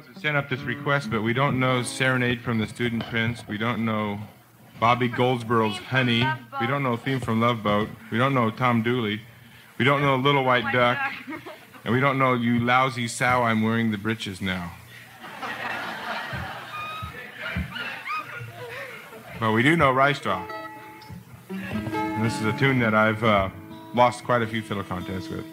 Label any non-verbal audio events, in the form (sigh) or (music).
ones that sent up this request, but we don't know Serenade from the Student Prince. We don't know Bobby Goldsboro's Honey. We don't know Theme from Love Boat. We don't know Tom Dooley. We don't know Little White Duck. (laughs) And we don't know You Lousy Sow, I'm Wearing the britches Now. But we do know "Rice Straw. This is a tune that I've uh, lost quite a few fiddle contests with.